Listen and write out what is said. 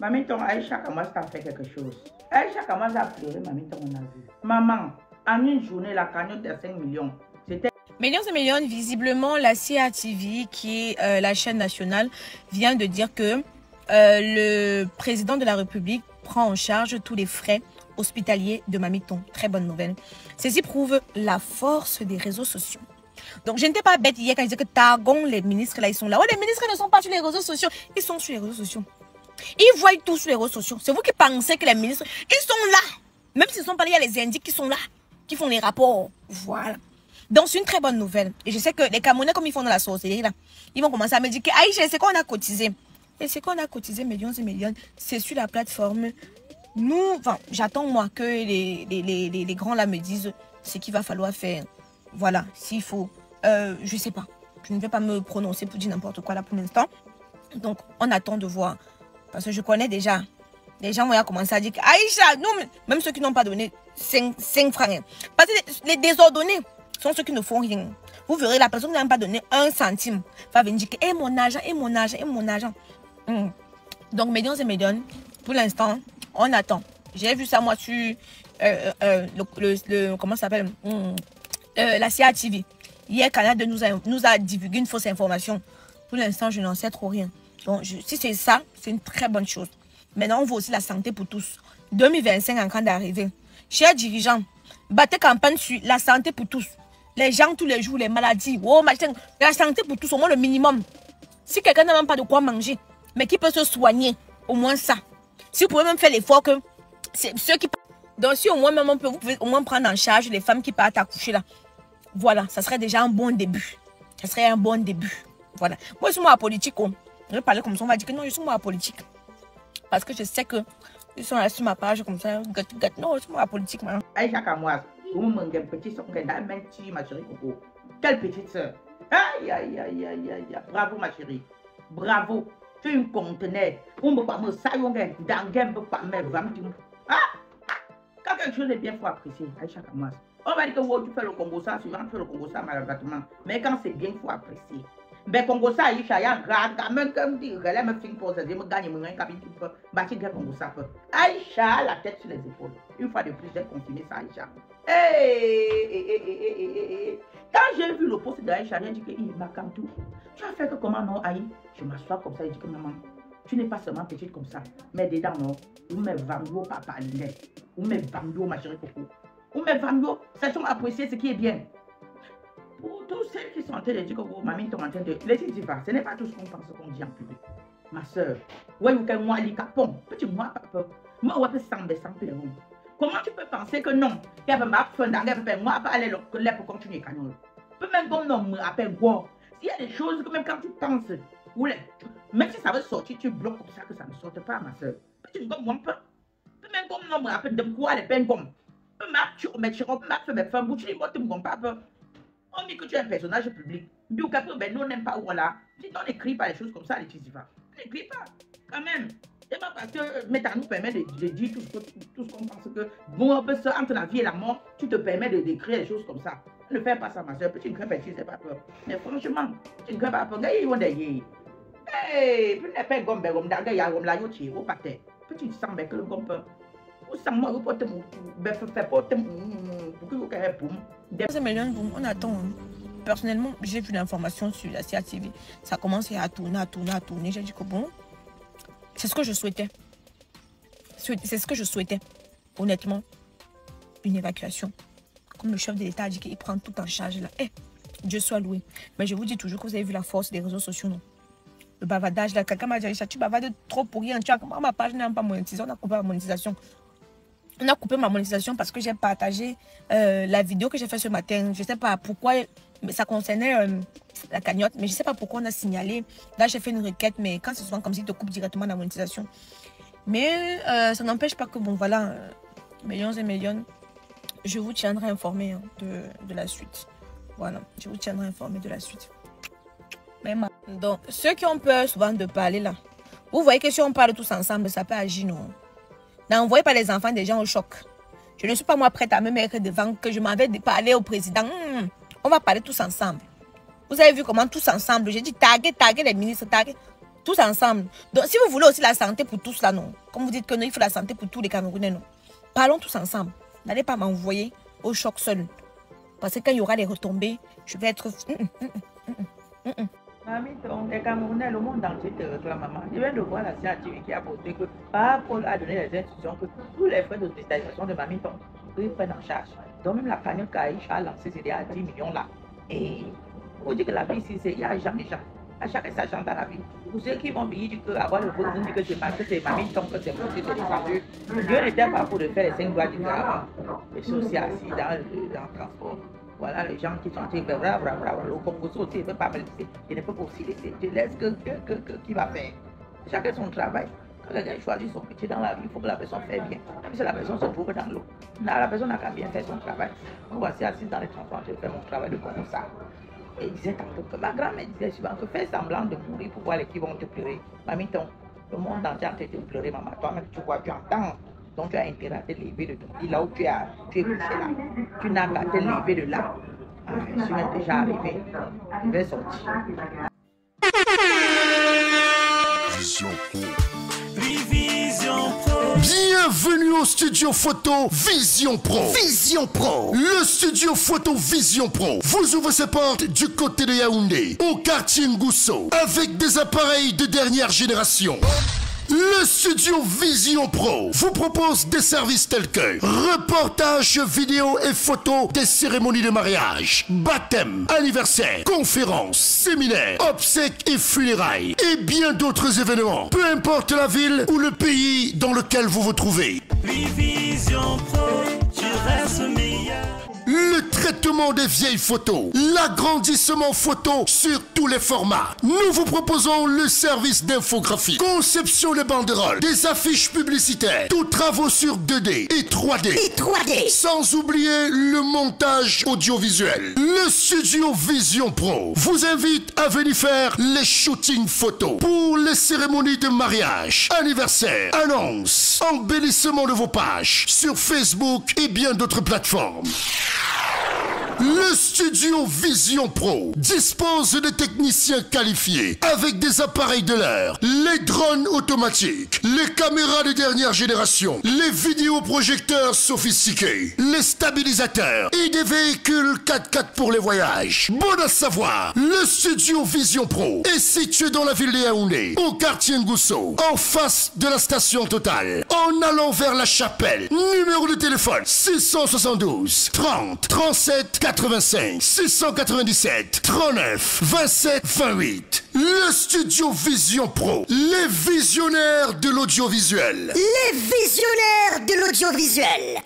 Mamiton, Aïcha commence à faire quelque chose. Aïcha commence à pleurer, Mamiton, on a vu. Maman, en une journée, la cagnotte de 5 millions, c'était Millions et millions, visiblement, la CATV, qui est euh, la chaîne nationale, vient de dire que euh, le président de la République prend en charge tous les frais hospitaliers de Mamiton. Très bonne nouvelle. Ceci prouve la force des réseaux sociaux. Donc, je n'étais pas bête hier quand je disais que Targon, les ministres là, ils sont là. Oh, les ministres ne sont pas sur les réseaux sociaux. Ils sont sur les réseaux sociaux. Ils voient tout sur les réseaux sociaux. C'est vous qui pensez que les ministres, ils sont là. Même s'ils sont pas là, il y a les indiques qui sont là, qui font les rapports. Voilà. Donc, c'est une très bonne nouvelle. Et je sais que les Camerounais, comme ils font dans la sorcellerie, ils vont commencer à me dire que Aïcha, c'est qu'on a cotisé? Et c'est qu'on a cotisé? Millions et millions. C'est sur la plateforme. Nous, enfin, j'attends moi que les grands là me disent ce qu'il va falloir faire. Voilà, s'il faut. Euh, je sais pas. Je ne vais pas me prononcer pour dire n'importe quoi là pour l'instant. Donc, on attend de voir. Parce que je connais déjà. Les gens vont commencer à dire que Aïcha, nous, même ceux qui n'ont pas donné 5, 5 francs. hein. Parce que les désordonnés sont ceux qui ne font rien. Vous verrez, la personne qui n'a pas donné un centime va venir dire que et mon argent, et mon argent, et mon argent. Hmm. Donc, millions et millions, pour l'instant, on attend. J'ai vu ça, moi, sur euh, euh, le, le, comment ça s'appelle? Hmm. Euh, La CATV. Hier, Canada nous nous a divulgué une fausse information. Pour l'instant, je n'en sais trop rien. Donc, si c'est ça, c'est une très bonne chose. Maintenant, on veut aussi la santé pour tous. 2025 est en train d'arriver. Chers dirigeants, battez campagne sur la santé pour tous. Les gens, tous les jours, les maladies. Oh. La santé pour tous, au moins le minimum. Si quelqu'un n'a même pas de quoi manger, mais qui peut se soigner, au moins ça. Si vous pouvez même faire l'effort que c'est ceux qui. Donc, si au moins même on peut, vous pouvez au moins prendre en charge les femmes qui partent accoucher là. Voilà, ça serait déjà un bon début. Ça serait un bon début. Voilà. Moi, suis moi à politique. oh. Je vais parler comme ça, on va dire que non, je suis moi à politique. Parce que je sais que ils sont là sur ma page comme ça. gâte, gâte. Non, je suis moi à politique, maintenant. Aïcha Kamoise. Vous même petit, ma chérie. Quelle petite soeur. Aïe, aïe, aïe, aïe, aïe. Bravo, ma chérie. Bravo. Tu es une conteneur. On me parle, ça, on gagne. Dans on me- Ah! Quand quelque chose est bien, il faut apprécier. Aïcha Kamoise. On va dire que tu fais le Congo ça, souvent tu fais le Congo ça maladroitement. Mais quand c'est bien, il faut apprécier. Ben Congo ça, Aïcha, il y a grave, quand même, comme dit, relais me fin pour ça, je me gagne, me gagne, quand même, tu peux, bâtir bien Congo ça peut. Aïcha, la tête sur les épaules. Une fois de plus, j'ai confirmé ça, Aïcha. Hey, hey, hey, hey. Quand j'ai vu le poste d'Aïcha, j'ai dit que il m'a tout. Tu as fait que comment non, Aïe Je m'assois comme ça et dis que maman, tu n'es pas seulement petite comme ça, mais dedans, non, vous me vango papa linet, vous me vango ma chérie coco, vous me vango, sachons apprécier ce qui est bien. Pour tous ceux qui sont en train de dire que vos mamies sont en train de. Laissez dire ce n'est pas tout ce qu'on pense qu'on dit en public. Ma soeur, ouais, ou que moi, les capons, petit moi, papa, moi, ouais, peut sembler sans. Comment tu peux penser que non, qu'il y a de dans les moi, pas aller là pour continuer canon. Peut même comme non, me rappelle quoi. S'il y a des choses que même quand tu penses, ou même si ça veut sortir, tu bloques comme ça que ça ne sorte pas, ma soeur. Petit moi, peut. Peut même comme non, me rappelle de quoi les peines comme. Peut même tu remets, tu remets, tu remets, femme, tu me comprends pas. Que tu es un personnage public. Ben, nous, n'aime pas, voilà. Si on n'écrit pas les choses comme ça, les tu dis pas. Quand même. Et pas euh, nous permet de, dire tout ce qu'on pense que, bon, entre la vie et la mort, tu te permets de d'écrire les choses comme ça. Ne fais pas ça, ma soeur. Ne pas, pas peur. Mais franchement, tu ne pas. Hey, puis n'est pas gomme, ben, on attend. hein. Personnellement, j'ai vu l'information sur la CATV. Ça commence à tourner, à tourner, à tourner. J'ai dit que bon, c'est ce que je souhaitais. C'est ce que je souhaitais, honnêtement. Une évacuation. Comme le chef de l'État a dit qu'il prend tout en charge là. Eh, Dieu soit loué. Mais je vous dis toujours que vous avez vu la force des réseaux sociaux, non? Le bavardage là, quelqu'un m'a dit, tu bavardes trop pour rien. Tu as, ma page n'a pas monétisé. On a coupé la monétisation. On a coupé ma monétisation parce que j'ai partagé euh, la vidéo que j'ai faite ce matin. Je ne sais pas pourquoi, mais ça concernait euh, la cagnotte, mais je ne sais pas pourquoi on a signalé. Là, j'ai fait une requête, mais quand c'est souvent comme si te coupe directement la monétisation. Mais euh, ça n'empêche pas que, bon, voilà, millions et millions, je vous tiendrai informé hein, de, de la suite. Voilà, je vous tiendrai informé de la suite. Même. Donc, ceux qui ont peur souvent de parler là, vous voyez que si on parle tous ensemble, ça peut agir, non? N'envoyez pas les enfants des gens au choc. Je ne suis pas moi prête à me mettre devant que je m'en vais parler au président. Hmm, on va parler tous ensemble. Vous avez vu comment tous ensemble, j'ai dit taguer, taguer les ministres, taguer. tous ensemble. Donc, si vous voulez aussi la santé pour tous là, non. Comme vous dites que non, il faut la santé pour tous les Camerounais, non. Parlons tous ensemble. N'allez pas m'envoyer au choc seul. Parce que quand il y aura des retombées, je vais être... Mamie, les Camerounais, le monde entier te réclame, maman. Je viens de voir la CATV qui a posté que rapport à donner les instructions que tous les frais d'hospitalisation de Mamie Tom, ils prennent en charge. Donc même la cagnotte qu'Aïcha a lancée, c'était à 10 millions là. Et on dit que la vie ici, c'est il y a jamais gens. À chaque sachant dans la vie. Pour ceux qui vont dire que avoir le besoin dire que c'est parce que c'est Mamie que c'est pour que c'est. Dieu n'était pas pour le faire les cinq doigts du travail. Et ceux aussi assis dans le transport. Voilà les gens qui sont en train de Le Congo aussi, il ne peut pas me laisser. Il ne peut pas aussi laisser. Je laisse que, que, que, qui va faire. Chacun son travail. Quand quelqu'un choisit son métier dans la vie, il faut que la personne fasse bien. La personne se trouve dans l'eau. La personne n'a qu'à bien faire son travail. Moi, voici assis dans les transports, je fais mon travail de comme ça. Et il disait tantôt que ma grand-mère disait souvent que fais semblant de mourir pour voir les qui vont te pleurer. Mamie, ton, le monde entier en train pleurer, maman. Toi-même, tu vois, tu entends. Donc tu as intérêt à te lever de ton lit, là où tu, as, tu es couché là. Tu n'as qu'à te lever de là. Ah, je suis même déjà arrivé. Je vais sortir. Vision Pro. Bienvenue au studio photo Vision Pro. Vision Pro. Le studio photo Vision Pro vous ouvre ses portes du côté de Yaoundé, au quartier Ngousso, avec des appareils de dernière génération. Le studio Vision Pro vous propose des services tels que reportage vidéo et photos des cérémonies de mariage, baptême, anniversaire, conférences, séminaires, obsèques et funérailles et bien d'autres événements. Peu importe la ville ou le pays dans lequel vous vous trouvez. Traitement des vieilles photos, l'agrandissement photo sur tous les formats. Nous vous proposons le service d'infographie, conception de banderoles, des affiches publicitaires, tous travaux sur 2D et 3D. Et 3D. Sans oublier le montage audiovisuel. Le studio Vision Pro vous invite à venir faire les shootings photos pour les cérémonies de mariage, anniversaire, annonces, embellissement de vos pages sur Facebook et bien d'autres plateformes. Le studio Vision Pro dispose de techniciens qualifiés avec des appareils de l'heure, les drones automatiques, les caméras de dernière génération, les vidéoprojecteurs sophistiqués, les stabilisateurs et des véhicules 4x4 pour les voyages. Bon à savoir, le studio Vision Pro est situé dans la ville de Yaoundé, au quartier Ngousso, en face de la station Total, en allant vers la chapelle. Numéro de téléphone 672 30 37 85 697 39 27 28. Le studio Vision Pro, les visionnaires de l'audiovisuel. Les visionnaires de l'audiovisuel.